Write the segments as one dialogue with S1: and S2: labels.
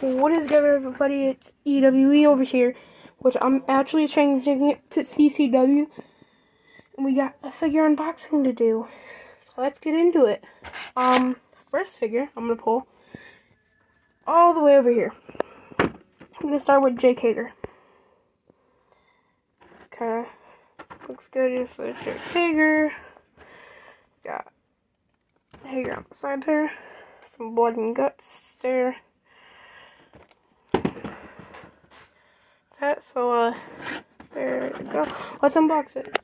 S1: What is good, everybody? It's EWE over here, which I'm actually changing it to CCW. And we got a figure unboxing to do. So let's get into it. Um, first figure I'm gonna pull all the way over here. I'm gonna start with Jake Hager. Okay, looks good. Like Jake Hager. Got Hager on the side there, from Blood and Guts there. That, so uh, there we go. Let's unbox it.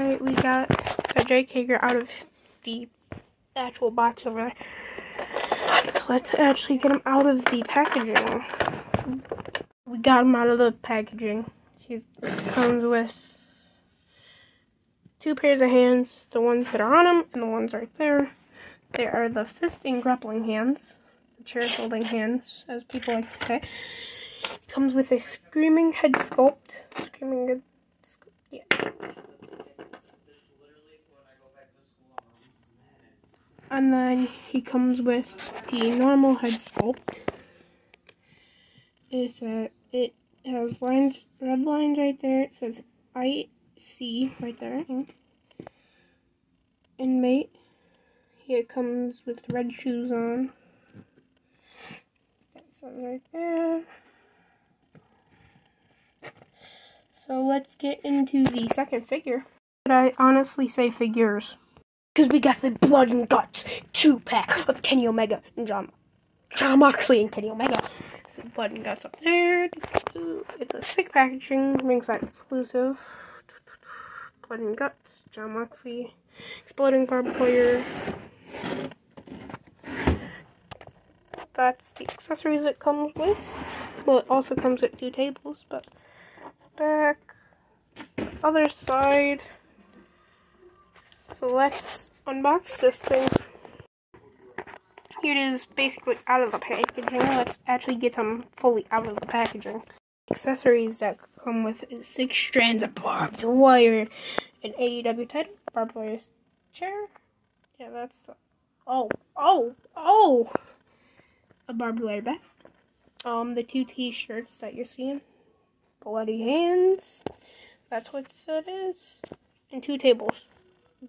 S1: Alright, we got a Jake Hager out of the actual box over there. So let's actually get him out of the packaging. We got him out of the packaging. He comes with two pairs of hands, the ones that are on him and the ones right there. They are the fisting grappling hands, the chair holding hands, as people like to say. It comes with a screaming head sculpt. Screaming head sculpt, yeah. And then he comes with the normal head sculpt. It's a, it has lines, red lines right there. It says IC right there. Inmate. Here comes with red shoes on. That says right there. So let's get into the second figure. But I honestly say figures. Because we got the Blood and Guts 2 pack of Kenny Omega and John, Jon Moxley and Kenny Omega. So Blood and Guts up there. It's a sick packaging, ringside exclusive. Blood and Guts, Jon Moxley, Exploding Wire. That's the accessories it comes with. Well, it also comes with two tables, but back, other side. So let's unbox this thing. Here it is basically out of the packaging. Let's actually get them fully out of the packaging. Accessories that come with six strands of barbed wire, an AEW title, barbed wire chair. Yeah, that's. Oh, oh, oh! A barbed wire bat. Um, the two t-shirts that you're seeing bloody hands. That's what it is. And two tables.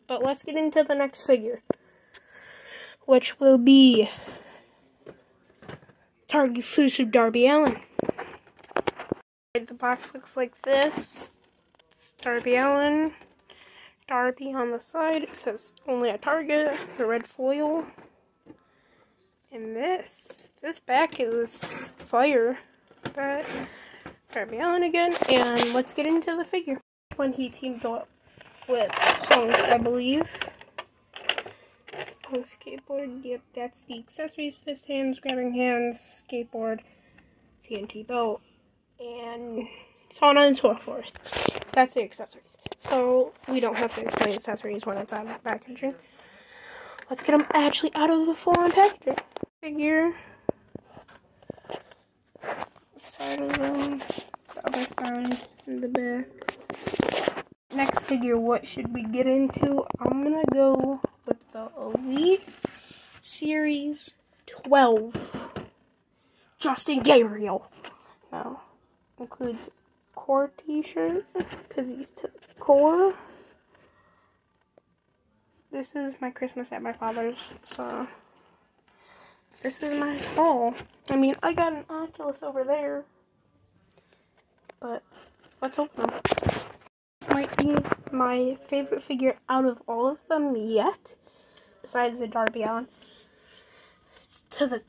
S1: But let's get into the next figure. Which will be Target exclusive Darby Allin. The box looks like this. It's Darby Allin. Darby on the side. It says only at Target. The red foil. And this. This back is fire. That Darby Allin again, and let's get into the figure. When he teamed up with Punk, I believe. Punk skateboard, yep, that's the accessories, fist hands, grabbing hands, skateboard, TNT belt, and so on and so forth. That's the accessories. So, we don't have to explain accessories when it's out of the packaging. Let's get them actually out of the full-on packaging. Figure side of them, the other side, and the back. Next figure, what should we get into? I'm gonna go with the Elite Series 12. Justin Gabriel. Now, includes core t-shirt, because he's to the core. This is my Christmas at my father's, so this is my haul. I mean, I got an Oculus over there. But, let's open them. This might be my favorite figure out of all of them yet. Besides the Darby Allin. It's to the,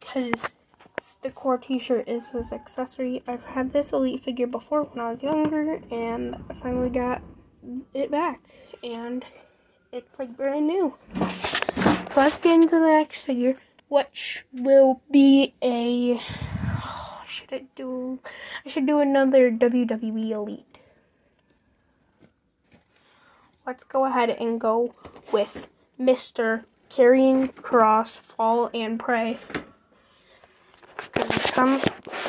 S1: because the core t-shirt is his accessory. I've had this Elite figure before when I was younger. And I finally got it back. And it's like brand new. So let's get into the next figure which will be a oh, should I do I should do another WWE Elite. Let's go ahead and go with Mr. Karrion Kross Fall and Pray. Cause he comes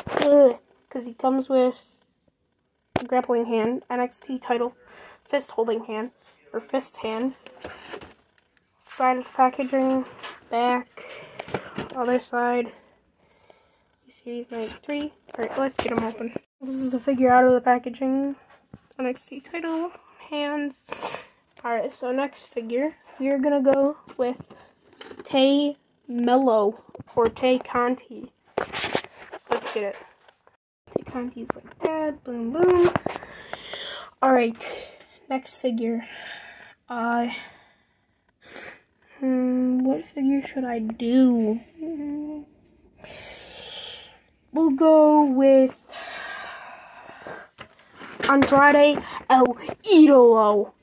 S1: because he comes with grappling hand, NXT title, fist holding hand, or fist hand, side of packaging, back, other side. Series 93. Alright, let's get them open. This is a figure out of the packaging. NXT title, hands. Alright, so next figure, we're gonna go with Tay Melo or Tay Conti. Let's get it. Tay Conti's like that. Boom, boom. Alright, next figure. Uh, hmm, what figure should I do? Hmm. We'll go with Andrade El Idolo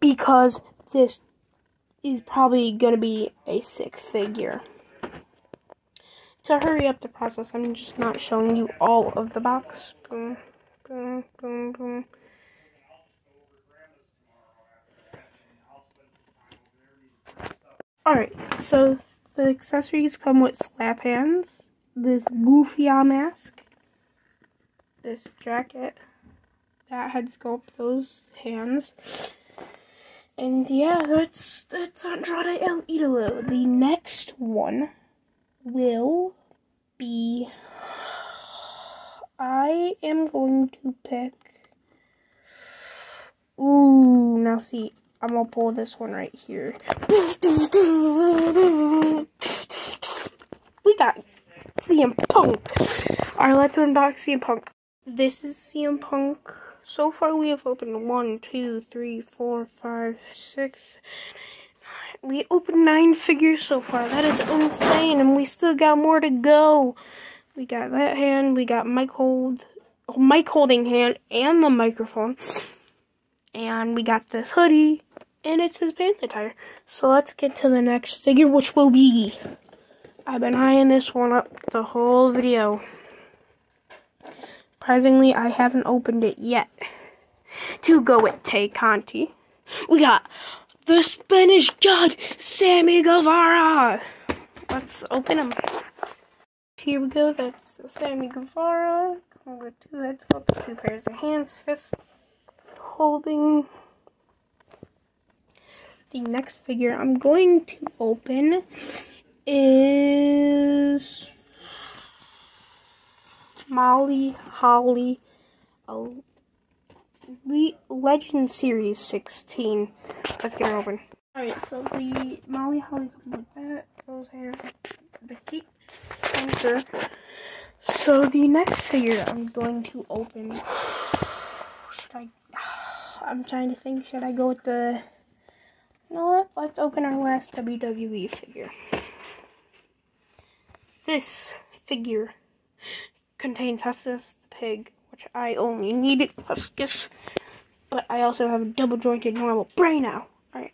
S1: because this is probably going to be a sick figure. To hurry up the process, I'm just not showing you all of the box. Boom, boom, boom, boom. Alright, so the accessories come with slap hands, this goofy mask, this jacket, that head sculpt, those hands, and yeah, that's that's Andrade El Idolo. The next one will be. I am going to pick. Ooh, now see, I'm gonna pull this one right here. We got CM Punk. Alright, let's unbox CM Punk. This is CM Punk. So far, we have opened one, two, three, four, five, six. We opened nine figures so far. That is insane, and we still got more to go. We got that hand. We got Mike hold, Mike holding hand, and the microphone. And we got this hoodie, and it's his pants attire. So let's get to the next figure, which will be. I've been eyeing this one up the whole video. Surprisingly, I haven't opened it yet. To go with Tay Conti, we got the Spanish god, Sammy Guevara. Let's open him. Here we go, that's Sammy Guevara. With two heads, two pairs of hands, fist holding the next figure I'm going to open is Molly Holly Legend Series 16. Let's get her open. Alright, so the Molly Holly comes with that. Those hair, the cape, anchor. So the next figure I'm going to open. Should I? I'm trying to think. Should I go with the? You know what? Let's open our last WWE figure. This figure contains Huskus the pig, which I only needed Huskus, but I also have a double jointed normal brain now. Alright,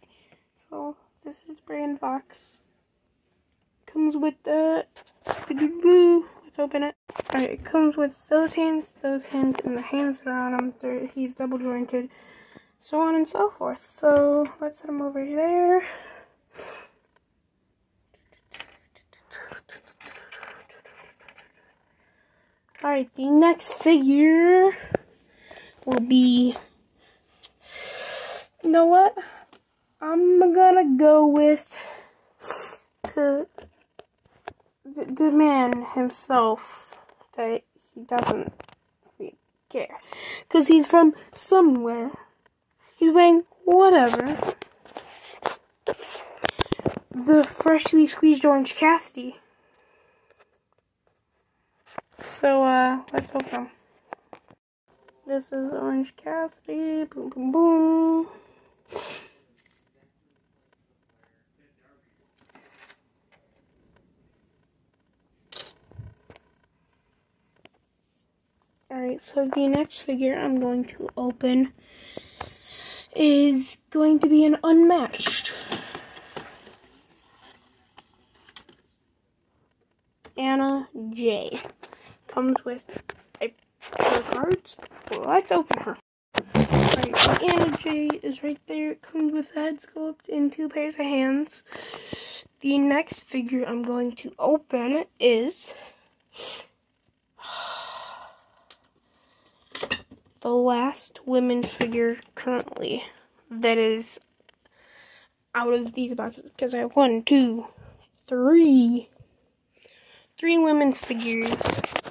S1: so this is the brand box. Comes with the. Let's open it. Alright, it comes with those hands, those hands, and the hands that are on him. He's double jointed, so on and so forth. So let's set him over there. Alright, the next figure will be. You know what? I'm gonna go with the, the, the man himself that he doesn't care. Because he's from somewhere. He's wearing whatever. The freshly squeezed Orange Cassidy. So, uh, let's open This is Orange Cassidy. Boom, boom, boom. Alright, so the next figure I'm going to open is going to be an unmatched. Anna Jay comes with a pair of cards. Well, let's open her. Anna Jay is right there. It comes with a head sculpt and two pairs of hands. The next figure I'm going to open is the last women's figure currently that is out of these boxes because I have one, two, three three women's figures,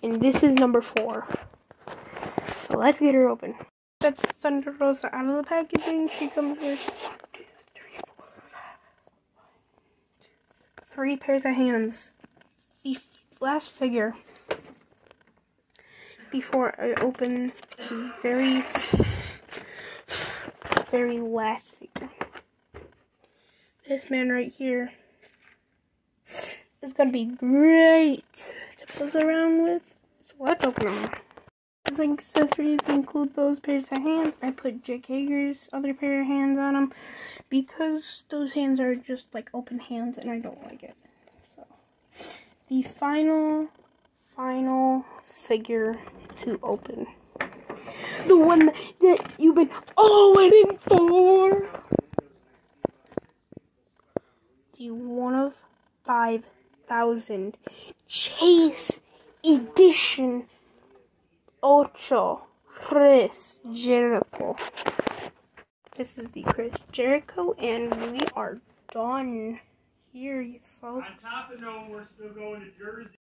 S1: and this is number four. So let's get her open. That's Thunder Rosa out of the packaging. She comes with one, two, three, four, five, one, two, three pairs of hands. The last figure before I open the very, very last figure. This man right here is gonna be great to pose around with. So let's open them. His accessories include those pairs of hands. I put Jake Hager's other pair of hands on them because those hands are just like open hands and I don't like it. So the final, final figure to open. The one that you've been all waiting for. The one of 5,000 Chase Edition Ocho Chris Jericho. This is the Chris Jericho, and we are done here, you folks.
S2: On top of knowing we're still going to Jersey.